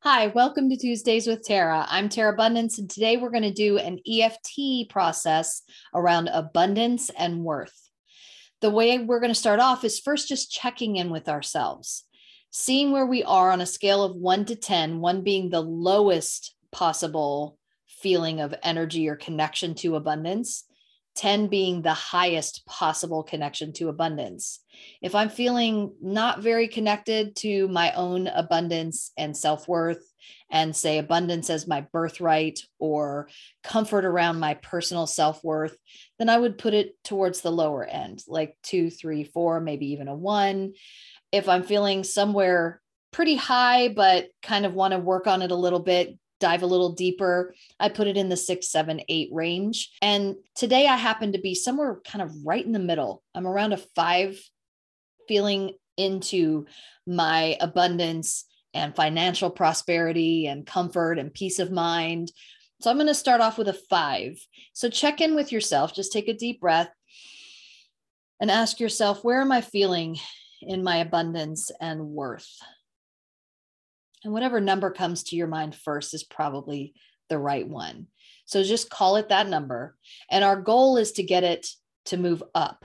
Hi, welcome to Tuesdays with Terra. I'm Terra Bundance, and today we're going to do an EFT process around abundance and worth. The way we're going to start off is first just checking in with ourselves, seeing where we are on a scale of one to 10, one being the lowest possible feeling of energy or connection to abundance, 10 being the highest possible connection to abundance. If I'm feeling not very connected to my own abundance and self worth, and say abundance as my birthright or comfort around my personal self worth, then I would put it towards the lower end, like two, three, four, maybe even a one. If I'm feeling somewhere pretty high, but kind of want to work on it a little bit, dive a little deeper. I put it in the six, seven, eight range. And today I happen to be somewhere kind of right in the middle. I'm around a five, feeling into my abundance and financial prosperity and comfort and peace of mind. So I'm going to start off with a five. So check in with yourself. Just take a deep breath and ask yourself, where am I feeling in my abundance and worth? And whatever number comes to your mind first is probably the right one. So just call it that number. And our goal is to get it to move up.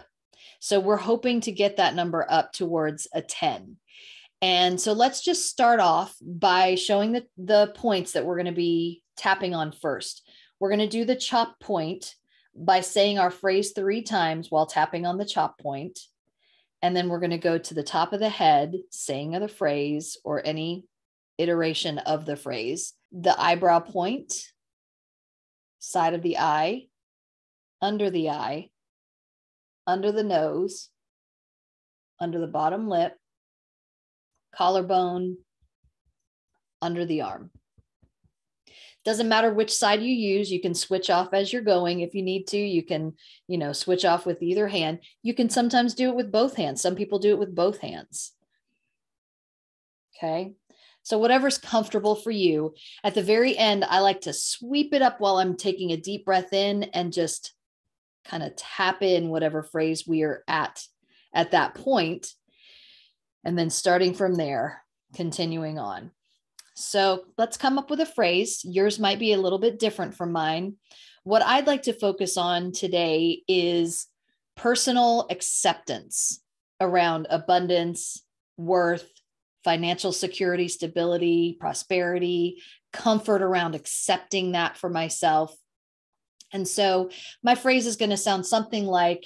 So we're hoping to get that number up towards a 10. And so let's just start off by showing the, the points that we're going to be tapping on first. We're going to do the chop point by saying our phrase three times while tapping on the chop point. And then we're going to go to the top of the head, saying of the phrase or any iteration of the phrase, the eyebrow point, side of the eye, under the eye, under the nose, under the bottom lip, collarbone, under the arm. Doesn't matter which side you use, you can switch off as you're going if you need to. You can, you know, switch off with either hand. You can sometimes do it with both hands. Some people do it with both hands. Okay. So, whatever's comfortable for you. At the very end, I like to sweep it up while I'm taking a deep breath in and just kind of tap in whatever phrase we are at at that point, and then starting from there, continuing on. So, let's come up with a phrase. Yours might be a little bit different from mine. What I'd like to focus on today is personal acceptance around abundance, worth, financial security, stability, prosperity, comfort around accepting that for myself. And so my phrase is going to sound something like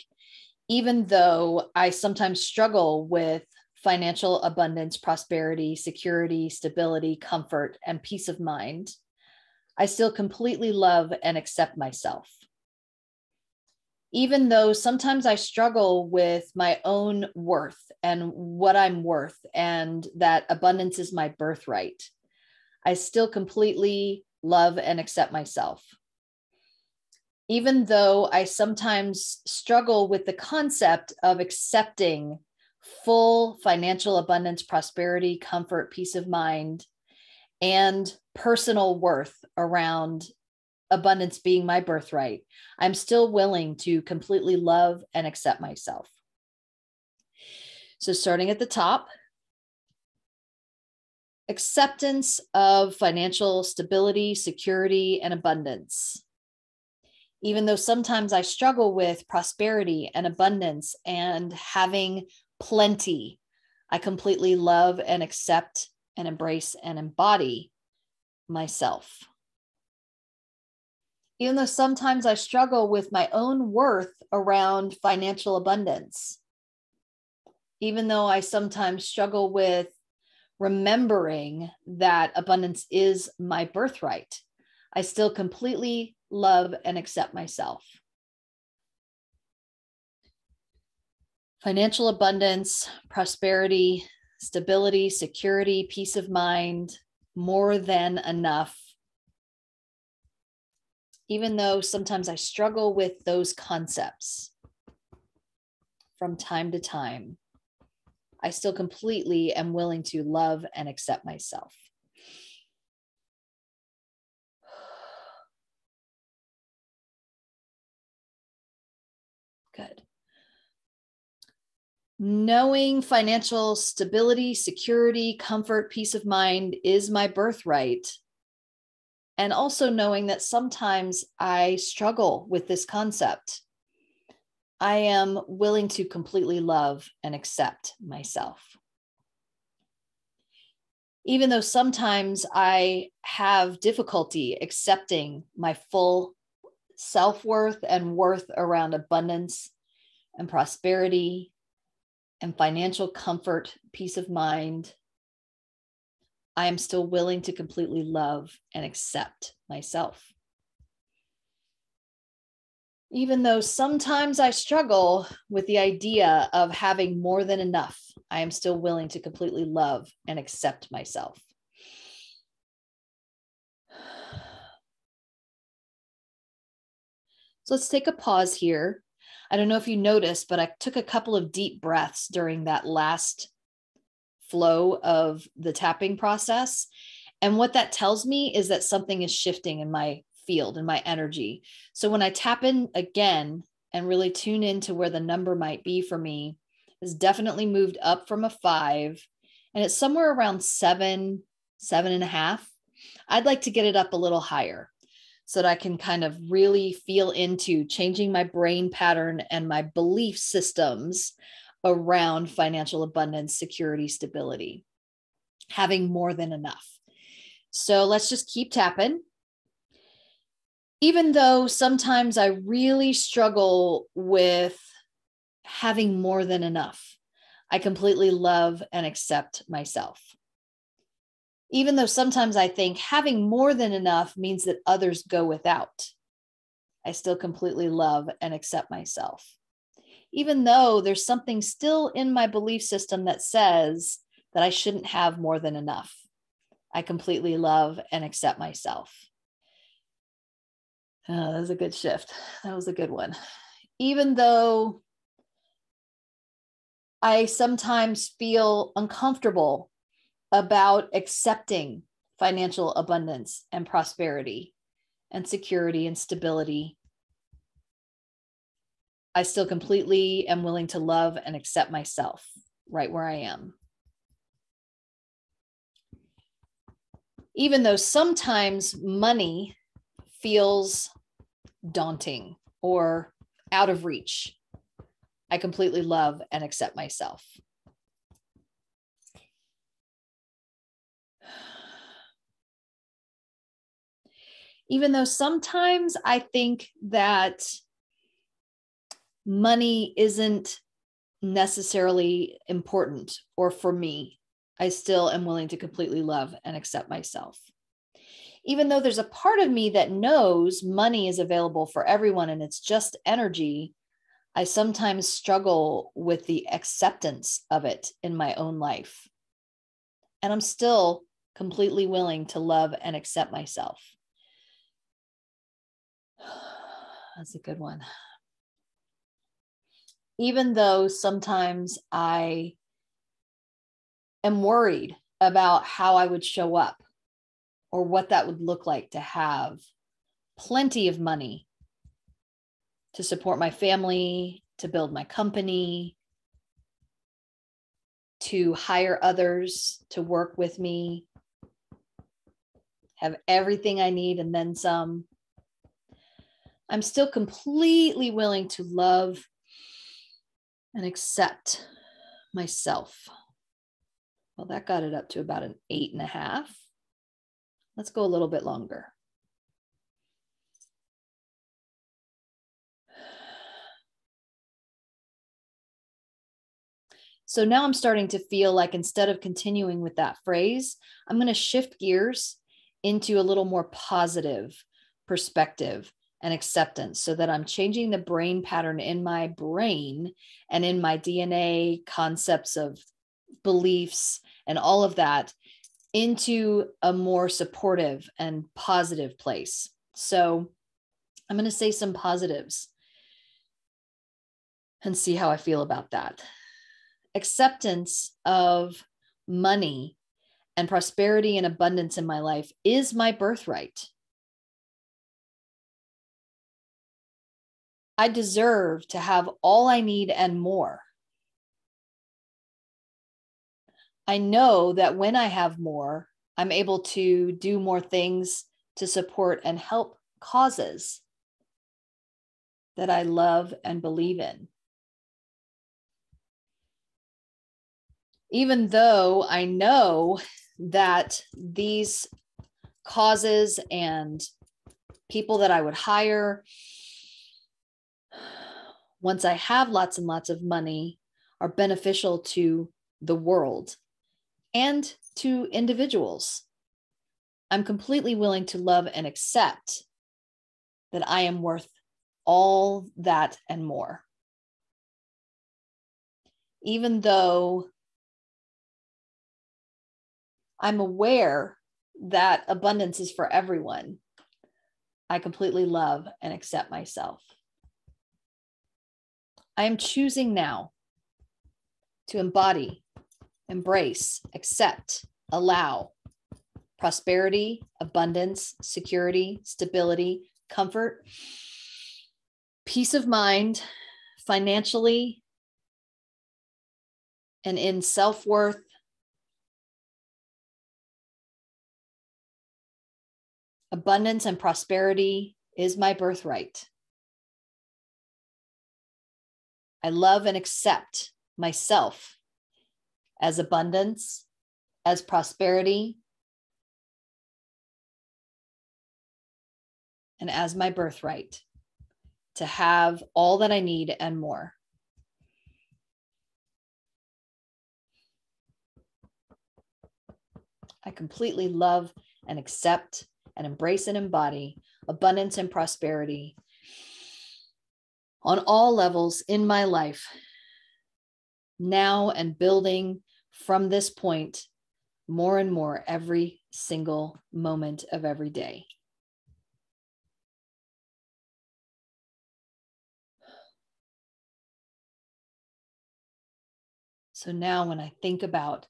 even though I sometimes struggle with financial abundance, prosperity, security, stability, comfort, and peace of mind, I still completely love and accept myself even though sometimes I struggle with my own worth and what I'm worth, and that abundance is my birthright, I still completely love and accept myself. Even though I sometimes struggle with the concept of accepting full financial abundance, prosperity, comfort, peace of mind, and personal worth around abundance being my birthright, I'm still willing to completely love and accept myself. So, starting at the top, acceptance of financial stability, security, and abundance. Even though sometimes I struggle with prosperity and abundance and having plenty, I completely love and accept and embrace and embody myself even though sometimes I struggle with my own worth around financial abundance, even though I sometimes struggle with remembering that abundance is my birthright, I still completely love and accept myself. Financial abundance, prosperity, stability, security, peace of mind, more than enough even though sometimes I struggle with those concepts from time to time, I still completely am willing to love and accept myself. Good. knowing financial stability, security, comfort, peace of mind is my birthright. And also knowing that sometimes I struggle with this concept. I am willing to completely love and accept myself. Even though sometimes I have difficulty accepting my full self worth and worth around abundance and prosperity and financial comfort, peace of mind, I am still willing to completely love and accept myself. Even though sometimes I struggle with the idea of having more than enough, I am still willing to completely love and accept myself. So let's take a pause here I don't know if you noticed, but I took a couple of deep breaths during that last flow of the tapping process. And what that tells me is that something is shifting in my field and my energy. So when I tap in again and really tune into where the number might be for me, is definitely moved up from a five and it's somewhere around seven, seven and a half. I'd like to get it up a little higher so that I can kind of really feel into changing my brain pattern and my belief systems around financial abundance, security, stability, having more than enough. So let's just keep tapping. Even though sometimes I really struggle with having more than enough, I completely love and accept myself even though sometimes I think having more than enough means that others go without. I still completely love and accept myself. Even though there's something still in my belief system that says that I shouldn't have more than enough, I completely love and accept myself. Oh, that was a good shift. That was a good one. Even though I sometimes feel uncomfortable about accepting financial abundance and prosperity and security and stability. I still completely am willing to love and accept myself right where I am. Even though sometimes money feels daunting or out of reach, I completely love and accept myself. even though sometimes I think that money isn't necessarily important or for me, I still am willing to completely love and accept myself. Even though there's a part of me that knows money is available for everyone and it's just energy, I sometimes struggle with the acceptance of it in my own life. And I'm still completely willing to love and accept myself. That's a good one. Even though sometimes I am worried about how I would show up or what that would look like to have plenty of money to support my family, to build my company, to hire others to work with me, have everything I need and then some. I'm still completely willing to love and accept myself. Well, that got it up to about an eight and a half. Let's go a little bit longer. So now I'm starting to feel like instead of continuing with that phrase, I'm going to shift gears into a little more positive perspective and acceptance so that I'm changing the brain pattern in my brain and in my DNA concepts of beliefs and all of that into a more supportive and positive place. So I'm going to say some positives and see how I feel about that. Acceptance of money and prosperity and abundance in my life is my birthright. I deserve to have all I need and more. I know that when I have more, I'm able to do more things to support and help causes that I love and believe in. Even though I know that these causes and people that I would hire, once I have lots and lots of money, are beneficial to the world and to individuals. I'm completely willing to love and accept that I am worth all that and more. Even though I'm aware that abundance is for everyone, I completely love and accept myself. I am choosing now to embody, embrace, accept, allow prosperity, abundance, security, stability, comfort, peace of mind, financially, and in self worth. Abundance and prosperity is my birthright. I love and accept myself as abundance, as prosperity, and as my birthright to have all that I need and more. I completely love and accept and embrace and embody abundance and prosperity on all levels in my life now and building from this point more and more every single moment of every day. So now, when I think about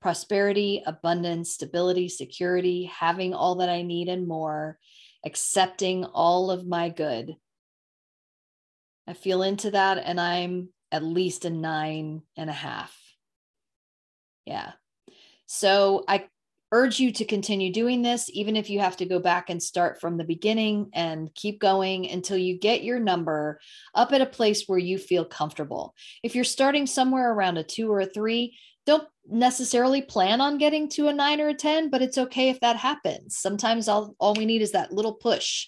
prosperity, abundance, stability, security, having all that I need and more, accepting all of my good, I feel into that and I'm at least a nine and a half. Yeah. So I urge you to continue doing this, even if you have to go back and start from the beginning and keep going until you get your number up at a place where you feel comfortable. If you're starting somewhere around a two or a three, don't necessarily plan on getting to a nine or a 10, but it's okay if that happens. Sometimes all, all we need is that little push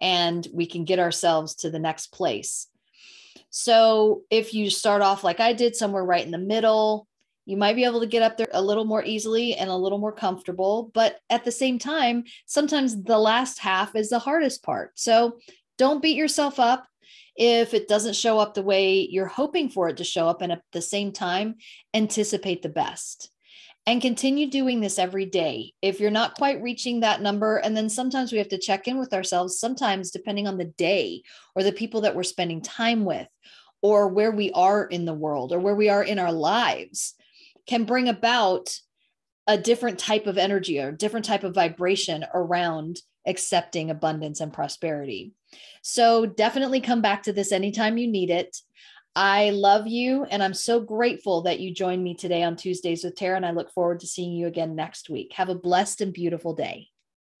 and we can get ourselves to the next place. So if you start off like I did, somewhere right in the middle, you might be able to get up there a little more easily and a little more comfortable. But at the same time, sometimes the last half is the hardest part. So don't beat yourself up if it doesn't show up the way you're hoping for it to show up. And at the same time, anticipate the best and continue doing this every day. If you're not quite reaching that number, and then sometimes we have to check in with ourselves, sometimes depending on the day or the people that we're spending time with, or where we are in the world, or where we are in our lives can bring about a different type of energy or different type of vibration around accepting abundance and prosperity. So definitely come back to this anytime you need it. I love you and I'm so grateful that you joined me today on Tuesdays with Terra and I look forward to seeing you again next week. Have a blessed and beautiful day.